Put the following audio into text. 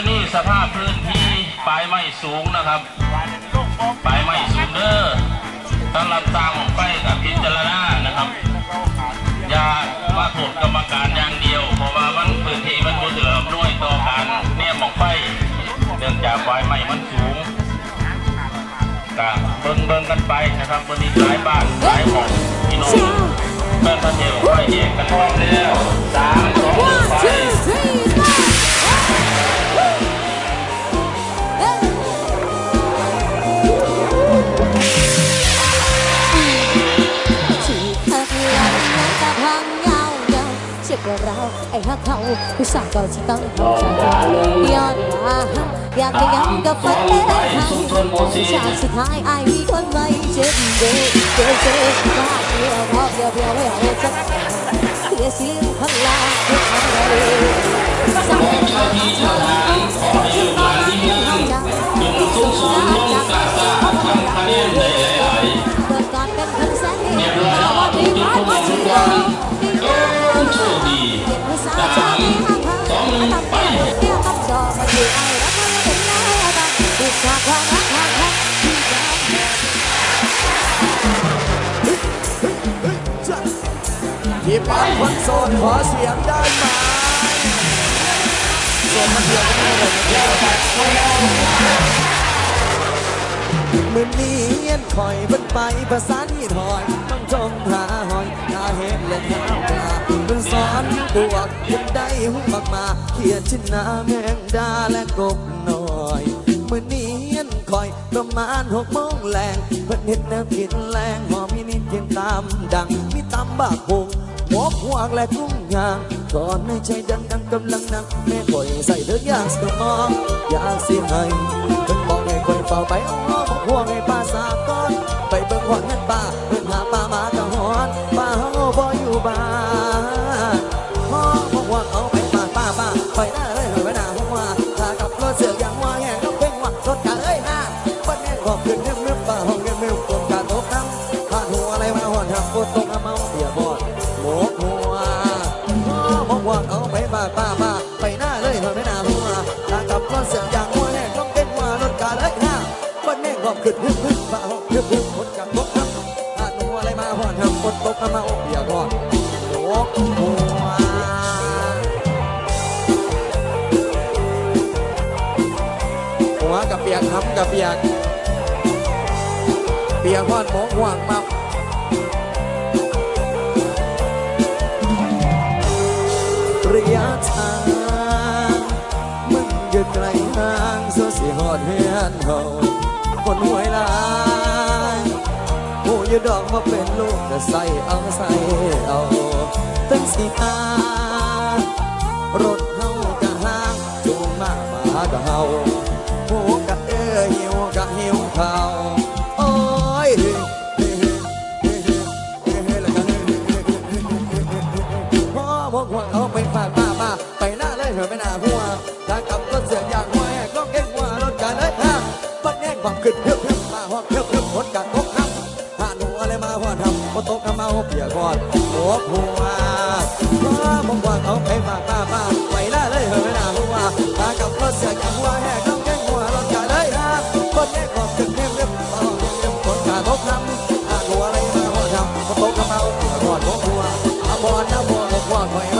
อนี้สภาพพื้นที่ปลายไม้สูงนะครับปลายไม้สูงเด้อสำหรับสร้างของไฟกับพิจารณานะครับ อย่ามาโทษกรรมการอย่างเดียว เพราะว่ามันพื้นที่มันบ่เหลืออำนวยต่อการเนี่ยหมองไฟเนื่องจากปลายไม้มันสูงก็เบิ่งเบิ่งกันไปนะครับวันนี้หลายบ้านหลายหมองพี่น้องแม่พระเทวไฟแยกกันพร้อมแล้วสามสองไฟ Chiếc bờ rào ai hát thâu Cứ sáng cầu chỉ tăng không trả lời Yòn là อยากจะย้ำกับฝันเล่นไทยชาติสุดท้ายไอ้มีคนไม่เจ็บเด็กเจ็บเจ็บว่าเดียวพอเดียวเดียวไม่เอาจักเสียสิลืมพลังทุกอะไรสั่งมาทำที่นอนที่ห้ ทีมงานคนโสดขอเสียงได้ไหมโสดมันเดียวก็ไม่ได้มือนี้เงียนคอยเพิ่นไปภาษานี่ถอยต้องจมหาหอยหาเห็ดและหาปลาเพิ่นสอนบวกยังได้หุ้มมากมาเขียนชินนาแมงดาและกบน้อยมือนี้เงียนคอยประมาณหกโมงแรงเพิ่นเห็นแนวกินแรงหอมมินิดเพียงตามดังมีตำบากหง อกหวางและกุ้งยางก่อนในใจดังดังกำลังนักแม่คอยใส่เดินยางสมองอยากสิให้เพิ่นบอกให้คอยเฝ้าไปอ้อบอกห่วงให้ป้าสาก่อนไปเบิ่งหอนนั่นป้าเพิ่งหาป้ามากะหอนป้าเฮาบ่อยู่บ้านพ่อบอกว่าเอาไป ขึ้นฮึบฮึบป้าหอฮึบฮึบคนกับตกน้ำถ้าหัวอะไรมาห่อนทำกดตกน้ำมาเบียร์ก่อนหมกหัวหัวกับเปียกทำกับเปียก เปียกพอดหมกห่วงมาระยะทาง หวยลายผู้ยืดดอกมาเป็นลูกจะใส่เอาใส่เอาตั้งสีตารถเฮากะหางจูงมาหมากะเฮา ขึ้เพิ่มเพิ่มมาหอกเพิ่มเพิ่มผลจากตกน้ำถ้าหัวอะไรมาหัวทำก็ตกน้ำเมาเปียกก่อดหัวหัวว้าผมว่าเอาไปฝาป้าป้าไปละเลยเฮ้ยไม่น่ะหัวตากับรถเสียกับหัวแหกน้ำแกงหัวรถจะเลยฮะคนแรกก่อบจึกเพิ่มเพิ่มเอาเพิ่มเพิ่มผลจาตกน้ำถ้าหัวอะไรมาหัวทำก็ตกน้ำเมาเปียกก่อดหัวหัวอาบอนนะบอนหัวหัว